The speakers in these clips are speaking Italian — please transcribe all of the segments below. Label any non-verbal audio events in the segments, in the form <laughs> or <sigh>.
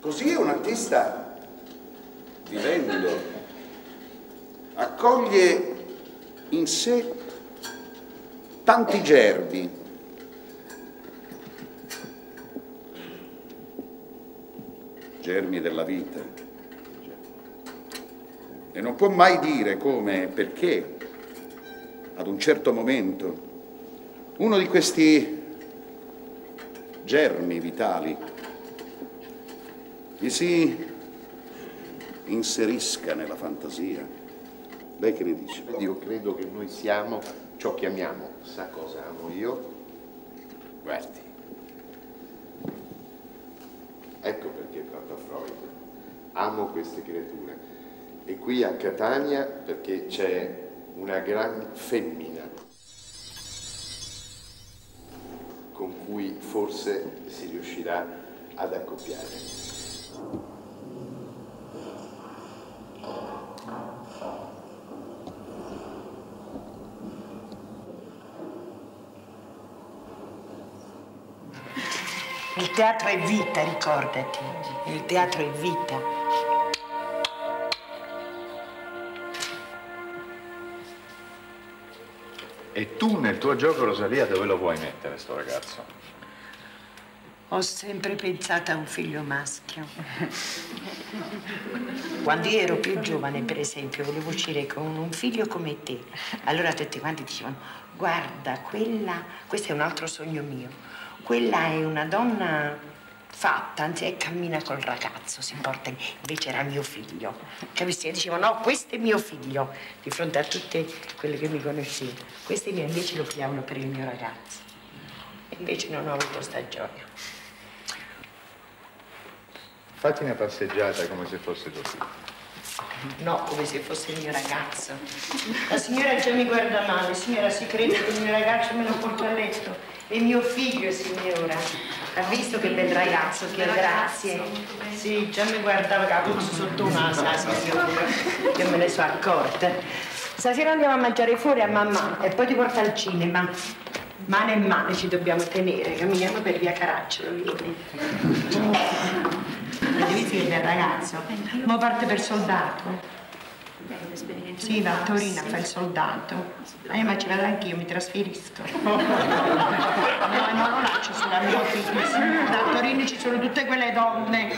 Così un artista vivendo, accoglie in sé tanti germi. germi della vita e non può mai dire come e perché ad un certo momento uno di questi germi vitali gli si inserisca nella fantasia. Lei che ne dice? Io credo che noi siamo ciò che amiamo. Sa cosa amo io? Guardi, Ecco perché parlo a Freud. Amo queste creature. E qui a Catania perché c'è una gran femmina con cui forse si riuscirà ad accoppiare. Teatro è vita, ricordati. Il teatro è vita. E tu nel tuo gioco, Rosalia, dove lo vuoi mettere sto ragazzo? Ho sempre pensato a un figlio maschio. Quando io ero più giovane, per esempio, volevo uscire con un figlio come te. Allora tutti quanti dicevano, guarda, quella, questo è un altro sogno mio. Quella è una donna fatta, anzi, cammina col ragazzo, si porta. Invece era mio figlio. Capisci? E dicevano, no, questo è mio figlio, di fronte a tutte quelle che mi conoscevano. Questi miei invece lo pigliavano per il mio ragazzo. E invece non ho avuto sta gioia. Fatti una passeggiata come se fosse tuo figlio. No, come se fosse il mio ragazzo. La signora già mi guarda male, signora si crede che il mio ragazzo me lo porta a letto. È mio figlio, signora. Ha visto che bel ragazzo che è, grazie. Sì, già mi guardava che ha puzzo sotto un naso, la signora. Io me ne sono accorta. Stasera andiamo a mangiare fuori a mamma e poi ti porta al cinema. Mano in mano ci dobbiamo tenere, camminiamo per via Caracciolo, vieni. Devi vedere il ragazzo. Ma parte per soldato. Sì, va a Torino a fare il soldato. Eh, ma ci vado anch'io, mi trasferisco. <laughs> No, non lo lascio sulla mia figlia. Da Torino ci sono tutte quelle donne.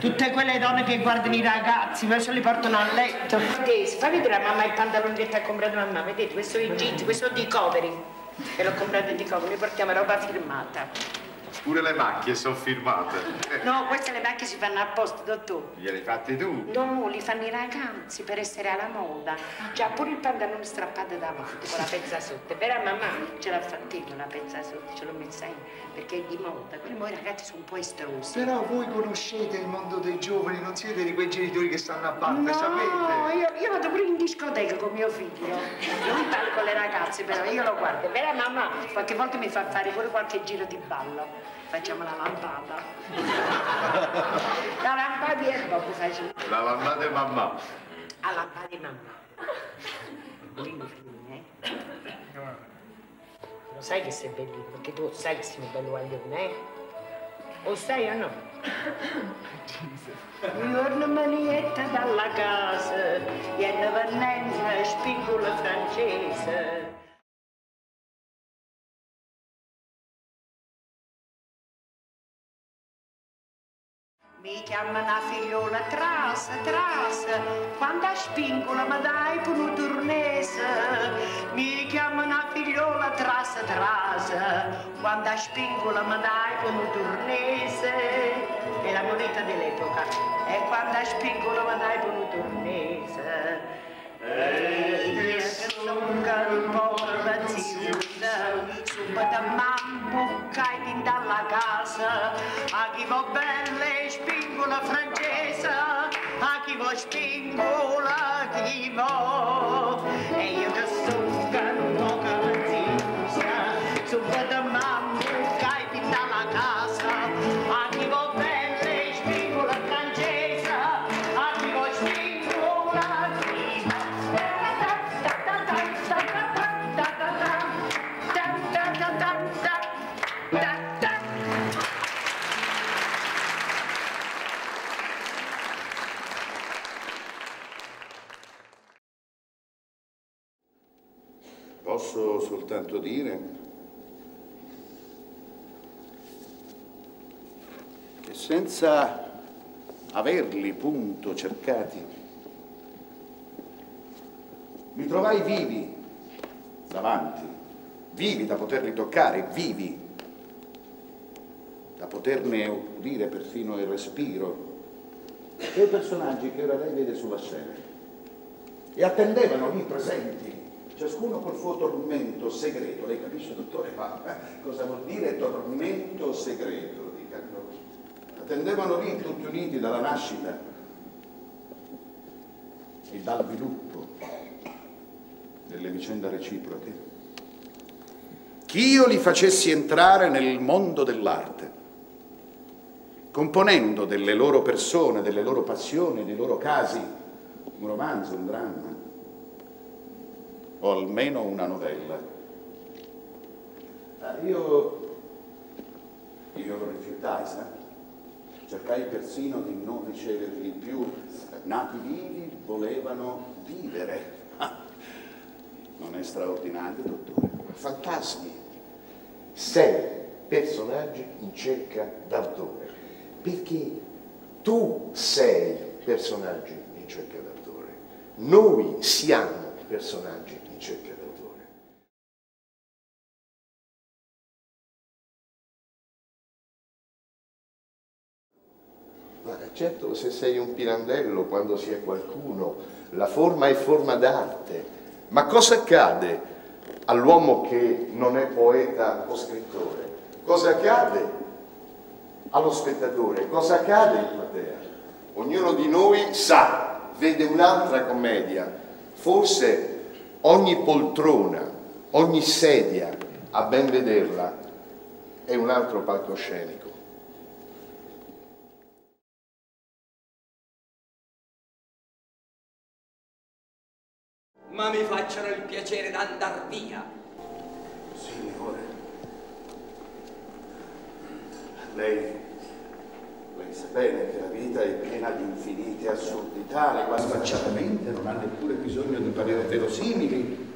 Tutte quelle donne che guardano i ragazzi, se li portano a letto. Fa vedere a mamma il pantalone che ti ha comprato mamma, vedete, questo è il jeans, questo è di covering. E l'ho comprato di covering, portiamo roba firmata. Pure le macchie sono firmate. No, queste le macchie si fanno apposta, dottore. Gliele fatti tu? No, li fanno i ragazzi per essere alla moda. Già pure il pantalone strappato davanti con la pezza sotto. Però mamma ce l'ha fatta io la pezza sotto, ce l'ho messa io perché è di moda. Quelli moi ragazzi sono un po' estrosi. Però voi conoscete il mondo dei giovani, non siete di quei genitori che stanno a parte, No, sapete? io, io vado pure in discoteca con mio figlio. Lui parla con le ragazze, però io lo guardo. Però mamma qualche volta mi fa fare pure qualche giro di ballo. Facciamo la lampata. La lampata e dopo facciamo. La lambada e mamma. A lampada di mamma. Bellino figlio, eh? Lo sai che sei bellino, perché tu sai che sei un bello guaglione, eh? O sai o no? Giorno manietta dalla casa, e una vannenza spingola francese. Mi chiamano figliola trasa, trasa, quando spingola mi dai per un turnese. Mi chiamano figliola trasa, trasa, quando spingola mi dai per un turnese. È la moneta dell'epoca, e quando spingola mi dai per un turnese. E che lunga un po' razzina, subito mamma cai dalla casa, a chi va belle spingola francese, a chi va spingola chi va, e io che sono soltanto dire che senza averli punto cercati, mi trovai vivi davanti, vivi da poterli toccare, vivi da poterne udire perfino il respiro, quei personaggi che ora lei vede sulla scena e attendevano lì presenti, ciascuno col suo tormento segreto. Lei capisce, dottore, ma cosa vuol dire tormento segreto? Dicano. Attendevano lì tutti uniti dalla nascita e dal sviluppo delle vicende reciproche. Ch'io li facessi entrare nel mondo dell'arte, componendo delle loro persone, delle loro passioni, dei loro casi, un romanzo, un dramma, o almeno una novella. Ah, io, io lo rifiutai, sa? Cercai persino di non riceverli più. Nati vivi volevano vivere. <laughs> Non è straordinario, dottore? Fantasmi. Sei personaggi in cerca d'autore. Perché tu sei personaggi in cerca d'autore. Noi siamo personaggi in cerca d'autore. Ma certo se sei un pirandello quando si è qualcuno, la forma è forma d'arte. Ma cosa accade all'uomo che non è poeta o scrittore? Cosa accade allo spettatore? Cosa accade in platea? Ognuno di noi sa vede un'altra commedia. Forse ogni poltrona, ogni sedia, a ben vederla, è un altro palcoscenico. Ma mi facciano il piacere d'andar via. Signore, lei lei sa bene che la vita è piena di infinite assurdità, le quali sfacciatamente non ha neppure bisogno di parere verosimili,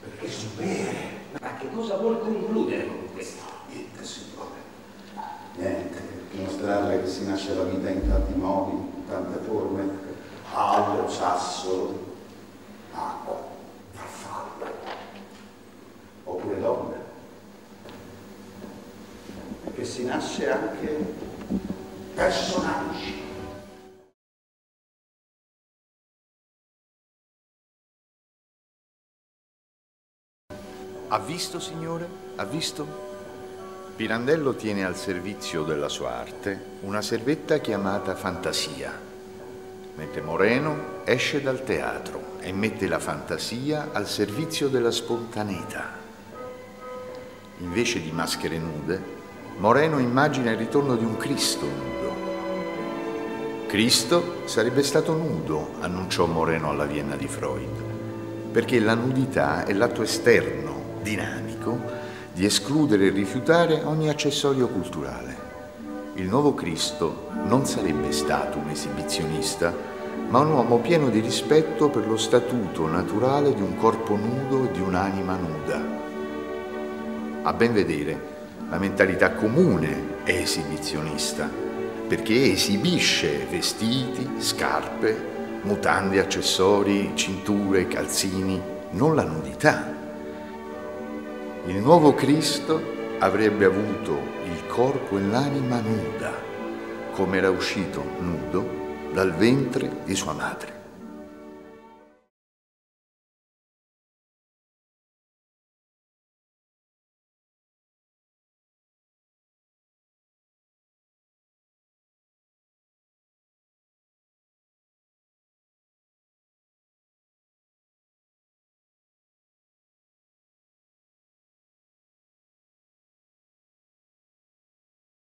perché supere. Ma che cosa vuol concludere con questo? Niente, signore. Niente, dimostrarle che si nasce la vita in tanti modi, in tante forme. Allo, sasso, acqua, farfalla, oppure donna. Che si nasce anche personaggi. Ha visto, signore? Ha visto? Pirandello tiene al servizio della sua arte una servetta chiamata fantasia, mentre Moreno esce dal teatro e mette la fantasia al servizio della spontaneità. Invece di maschere nude, Moreno immagina il ritorno di un Cristo nudo. Cristo sarebbe stato nudo, annunciò Moreno alla Vienna di Freud, perché la nudità è l'atto esterno, dinamico, di escludere e rifiutare ogni accessorio culturale. Il nuovo Cristo non sarebbe stato un esibizionista, ma un uomo pieno di rispetto per lo statuto naturale di un corpo nudo e di un'anima nuda. A ben vedere, la mentalità comune è esibizionista, perché esibisce vestiti, scarpe, mutande, accessori, cinture, calzini, non la nudità. Il nuovo Cristo avrebbe avuto il corpo e l'anima nuda, come era uscito nudo dal ventre di sua madre.